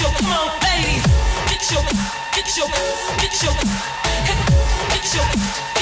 your, come on, ladies. Get your, get your, get your, get your, get your.